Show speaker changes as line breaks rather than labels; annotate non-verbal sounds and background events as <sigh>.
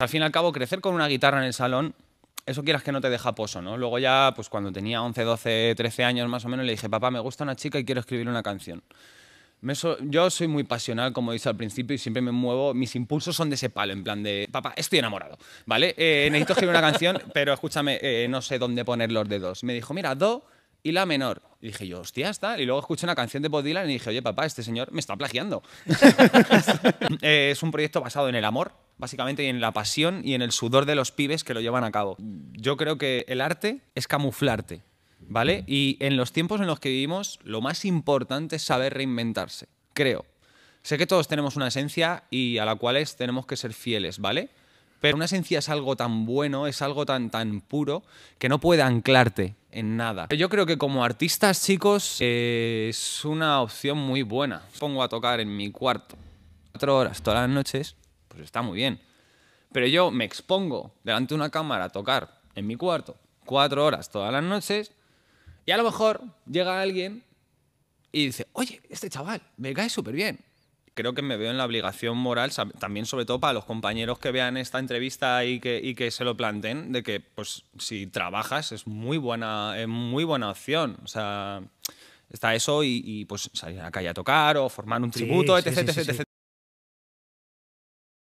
Al fin y al cabo, crecer con una guitarra en el salón, eso quieras que no te deja poso, ¿no? Luego ya, pues cuando tenía 11, 12, 13 años más o menos, le dije, papá, me gusta una chica y quiero escribir una canción. yo soy muy pasional, como dice al principio, y siempre me muevo. Mis impulsos son de ese palo, en plan de, papá, estoy enamorado, ¿vale? Eh, necesito escribir una canción, <laughs> pero escúchame, eh, no sé dónde poner los dedos. Me dijo, mira, do y la menor. Y dije yo, hostia, está. Y luego escuché una canción de Bob Dylan y dije, oye, papá, este señor me está plagiando. <laughs> Eh, es un proyecto basado en el amor, básicamente, en la pasión y en el sudor de los pibes que lo llevan a cabo. Yo creo que el arte es camuflarte, ¿vale? Y en los tiempos en los que vivimos, lo más importante es saber reinventarse, creo. Sé que todos tenemos una esencia y a la cual tenemos que ser fieles, ¿vale? Pero una esencia es algo tan bueno, es algo tan, tan puro, que no puede anclarte en nada. Yo creo que como artistas, chicos, eh, es una opción muy buena. Pongo a tocar en mi cuarto cuatro horas todas las noches, pues está muy bien. Pero yo me expongo delante de una cámara a tocar en mi cuarto cuatro horas todas las noches y a lo mejor llega alguien y dice, oye, este chaval me cae súper bien creo que me veo en la obligación moral, también sobre todo para los compañeros que vean esta entrevista y que, y que se lo planteen, de que pues si trabajas es muy buena, es muy buena opción. O sea, está eso y, pues salir a la calle a tocar o formar un tributo, etc, etc, etc.